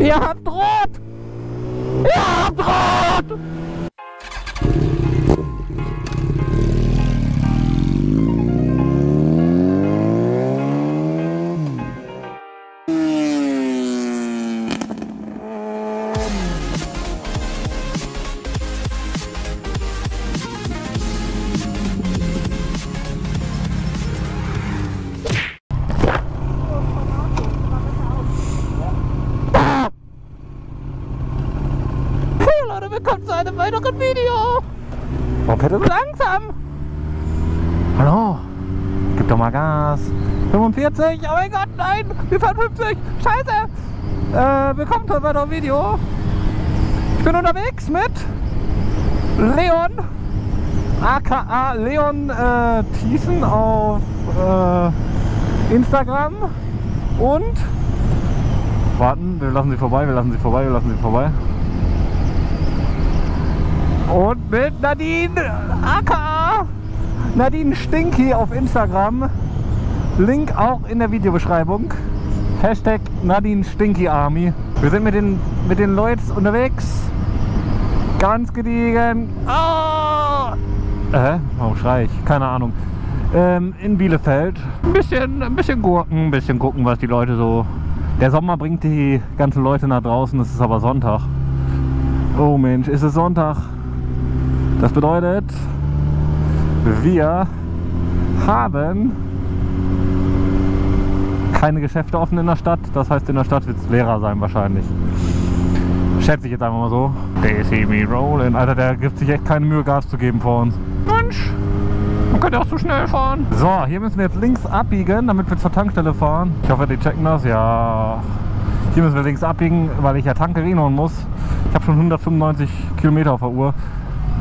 Ihr habt rot! Ihr habt rot! Weiteren Video. Warum fährt er so langsam? Hallo? Gib doch mal Gas. 45, oh mein Gott, nein, wir fahren 50. Scheiße. Äh, willkommen zu weiteren Video. Ich bin unterwegs mit Leon, aka Leon äh, Thiessen auf äh, Instagram und warten, wir lassen sie vorbei, wir lassen sie vorbei, wir lassen sie vorbei. Und mit Nadine, aka Nadine Stinky auf Instagram. Link auch in der Videobeschreibung. Hashtag Nadine Stinky Army. Wir sind mit den, mit den Leuten unterwegs. Ganz gediegen. Oh! Äh, warum schrei ich? Keine Ahnung. Ähm, in Bielefeld. Ein bisschen, ein bisschen gurken, ein bisschen gucken, was die Leute so. Der Sommer bringt die ganzen Leute nach draußen, es ist aber Sonntag. Oh Mensch, ist es Sonntag? Das bedeutet, wir haben keine Geschäfte offen in der Stadt. Das heißt, in der Stadt wird es leerer sein wahrscheinlich. Schätze ich jetzt einfach mal so. They see me rolling. Alter, der gibt sich echt keine Mühe, Gas zu geben vor uns. Mensch, man könnte auch zu schnell fahren. So, hier müssen wir jetzt links abbiegen, damit wir zur Tankstelle fahren. Ich hoffe, die checken das. Ja. Hier müssen wir links abbiegen, weil ich ja Tanke reinholen muss. Ich habe schon 195 Kilometer auf der Uhr.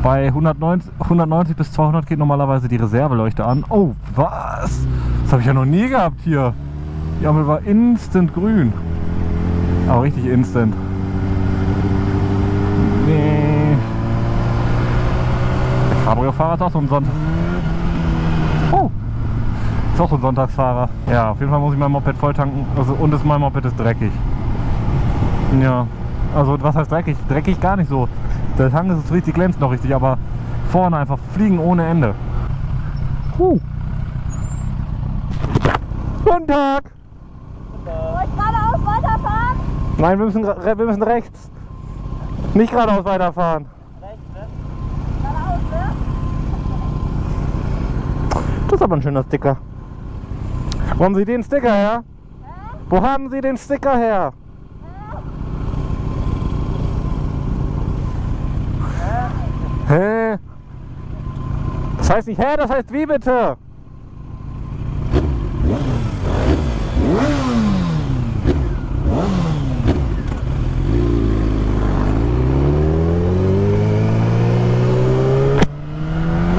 Bei 190, 190 bis 200 geht normalerweise die Reserveleuchte an. Oh, was? Das habe ich ja noch nie gehabt hier. Die Ampel war instant grün. Aber richtig instant. Nee. Der Cabrio-Fahrer ist auch so ein Sonntag. Oh. Ist auch so ein Sonntagsfahrer. Ja, auf jeden Fall muss ich mein Moped voll tanken. Also, und ist, mein Moped ist dreckig. Ja. Also, was heißt dreckig? Dreckig gar nicht so. Der Tank ist richtig glänzt noch richtig, aber vorne einfach fliegen ohne Ende. Huh. Guten Tag! Soll ich geradeaus weiterfahren? Nein, wir müssen, wir müssen rechts. Nicht geradeaus weiterfahren. Geradeaus, ne? Das ist aber ein schöner Sticker. Wo haben Sie den Sticker her? Wo haben Sie den Sticker her? Hä? Das heißt nicht hä, das heißt wie bitte?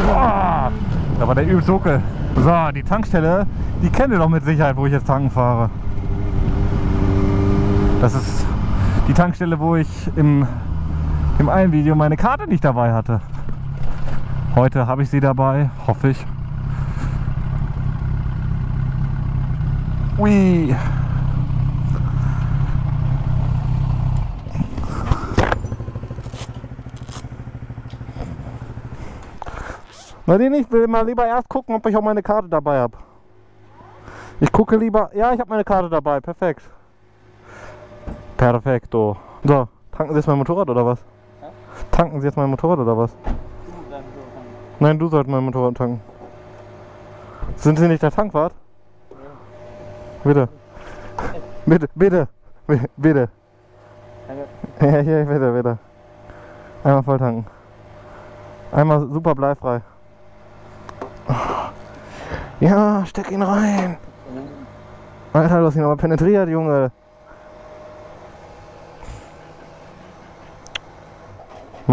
Boah, da war der übelst Huckel. So, die Tankstelle, die kennt ihr doch mit Sicherheit, wo ich jetzt tanken fahre. Das ist die Tankstelle, wo ich im, im einen Video meine Karte nicht dabei hatte. Heute habe ich sie dabei, hoffe ich. Ui. Nadine, ich will mal lieber erst gucken, ob ich auch meine Karte dabei habe. Ich gucke lieber. Ja, ich habe meine Karte dabei. Perfekt. Perfekto. So, tanken Sie jetzt mein Motorrad oder was? Tanken Sie jetzt mein Motorrad oder was? Nein, du sollst mein Motorrad tanken. Sind Sie nicht der Tankwart? Bitte. Bitte, bitte. Bi- Bitte. Ja, hier, bitte, bitte. Einmal voll tanken. Einmal super bleifrei. Ja, steck ihn rein. Alter, du hast ihn aber penetriert, Junge.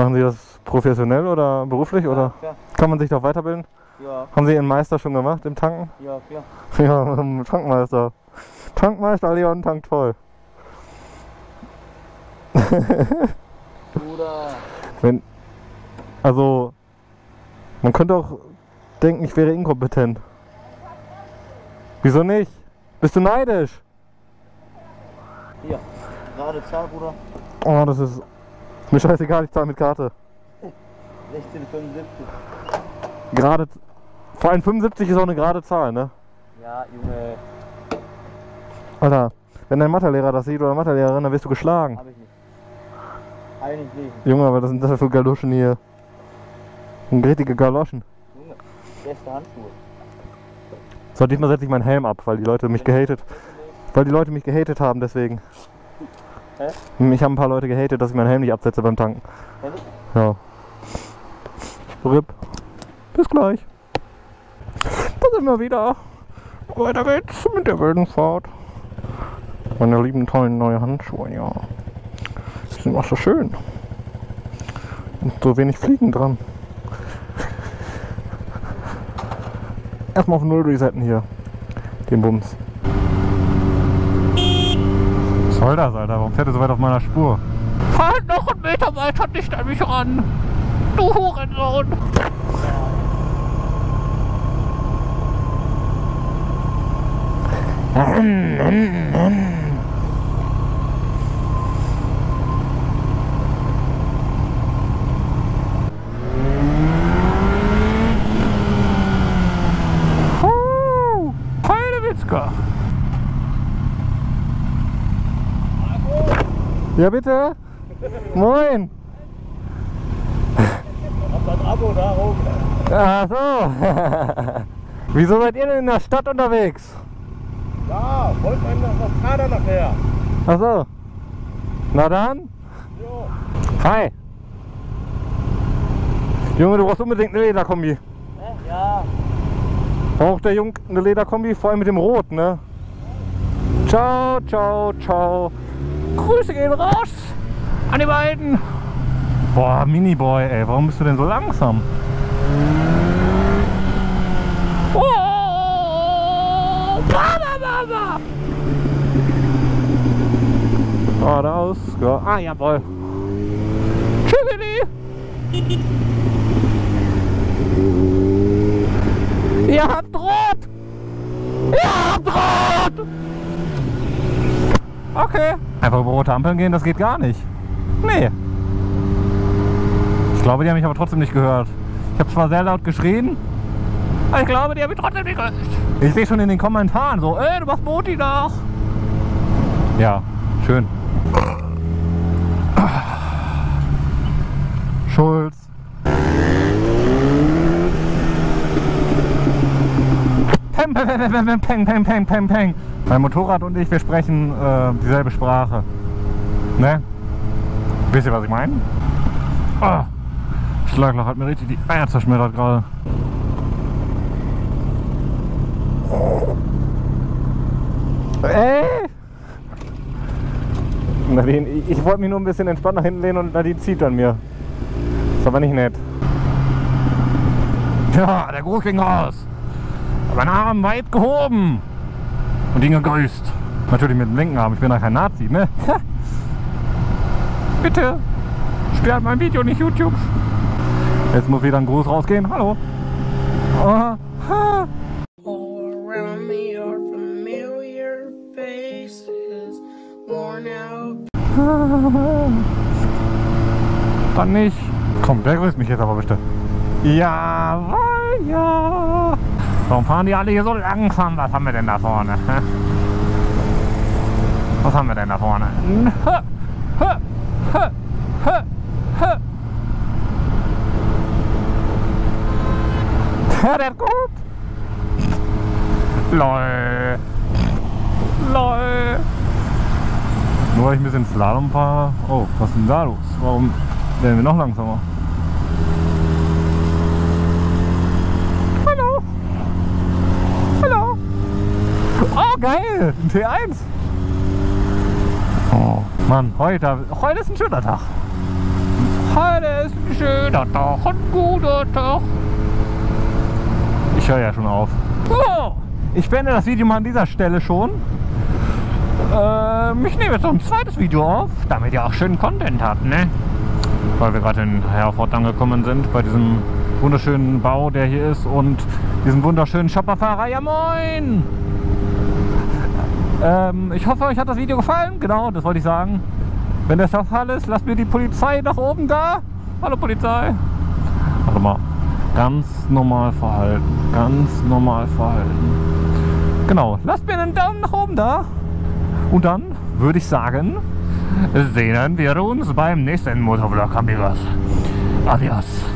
Machen Sie das professionell oder beruflich oder klar. kann man sich doch weiterbilden? Ja, Haben Sie Ihren Meister schon gemacht im Tanken? ja, klar. Ja, Tankmeister. Tankmeister Leon tankt voll. Bruder. Wenn, also, man könnte auch denken, ich wäre inkompetent. Wieso nicht? Bist du neidisch? Hier. Gerade Zahl, Bruder. Oh, das ist mir scheißegal, ich zahle mit Karte. 16,75. Gerade, vor allem 75 ist auch eine gerade Zahl, ne? Ja, Junge, Alter, wenn dein Mathelehrer das sieht oder Mathelehrerin, dann wirst du geschlagen. hab ich nicht. Eigentlich nicht. Junge, aber das sind das für Galoschen hier? Ein richtige Galoschen. Junge, beste Handschuhe. So, diesmal setze ich meinen Helm ab, weil die Leute mich gehatet. Weil die Leute mich gehatet haben, deswegen. Hä? Mich haben ein paar Leute gehatet, dass ich meinen Helm nicht absetze beim Tanken. Ehrlich? Ja. RIP. Bis gleich. Da sind wir wieder. Weiter geht's mit der wilden Fahrt. Meine lieben tollen neuen Handschuhe, ja. Die sind auch so schön. Und so wenig Fliegen dran. Erstmal auf Null resetten hier. Den Bums. Soll das, Alter? Warum fährt er so weit auf meiner Spur? Fahr noch einen Meter weiter nicht an mich ran! Du Hurensohn! Huh, Ja, bitte? Moin! Hab das Abo da oben. Ach so. Wieso seid ihr denn in der Stadt unterwegs? Ja, wollt man noch auf Kader nachher. Ach so. Na dann. Jo. Hi. Junge, du brauchst unbedingt eine Lederkombi. Ja, Braucht der Junge eine Lederkombi, vor allem mit dem Rot, ne? Ciao, ciao, ciao. Grüße gehen raus an die beiden. Boah, Miniboy, ey, warum bist du denn so langsam? Oh, ba, ba, ba, ba. Geradeaus, ja. Ah, jawohl. Tschüssi. Ihr habt rot! Ihr habt rot! Okay. Einfach über rote Ampeln gehen, das geht gar nicht. Nee. Ich glaube, die haben mich aber trotzdem nicht gehört. Ich habe zwar sehr laut geschrien, aber ich glaube, die haben mich trotzdem nicht gehört. Ich sehe schon in den Kommentaren so, ey, du machst Moti nach. Ja, schön. Schulz. Peng, peng, peng, peng, peng, peng, peng, peng. Mein Motorrad und ich, wir sprechen äh, dieselbe Sprache. Ne? Wisst ihr, was ich meine? Oh, Schlagloch hat mir richtig die Eier zerschmettert gerade. Ey! Nadine, ich, ich wollte mich nur ein bisschen entspannt nach hinten lehnen und Nadine zieht an mir. Ist aber nicht nett. Ja, der Gruß ging raus. Mein Arm weit gehoben. Und ihn gegrüßt. Natürlich mit dem linken Arm, ich bin ja kein Nazi, ne? Bitte, sperrt mein Video nicht YouTube. Jetzt muss wieder ein Gruß rausgehen. Hallo. Aha. Ha. Dann nicht. Komm, der grüßt mich jetzt aber bitte. Jawohl, ja. Warum fahren die alle hier so langsam? Was haben wir denn da vorne? Was haben wir denn da vorne? Ha. Ja, der gut. Lol. Lol. Nur weil ich ein bisschen Slalom fahre. Oh, was ist denn da los? Warum werden wir noch langsamer? Hallo. Hallo. Oh, geil. Ein T1. Oh, Mann, heute, heute ist ein schöner Tag. Heute ist ein schöner Tag, ein guter Tag. Ich höre ja schon auf. So, ich beende das Video mal an dieser Stelle schon. Ähm, ich nehme jetzt noch ein zweites Video auf, damit ihr auch schönen Content habt, ne? Weil wir gerade in Herford angekommen sind, bei diesem wunderschönen Bau, der hier ist und diesem wunderschönen Shopperfahrer. Ja moin! Ähm, ich hoffe, euch hat das Video gefallen. Genau, das wollte ich sagen. Wenn das der Fall ist, lasst mir die Polizei nach oben da. Hallo Polizei. Warte mal. Ganz normal verhalten. Ganz normal verhalten. Genau, lasst mir einen Daumen nach oben da. Und dann würde ich sagen, sehen wir uns beim nächsten Motovlog, amigos. Adios.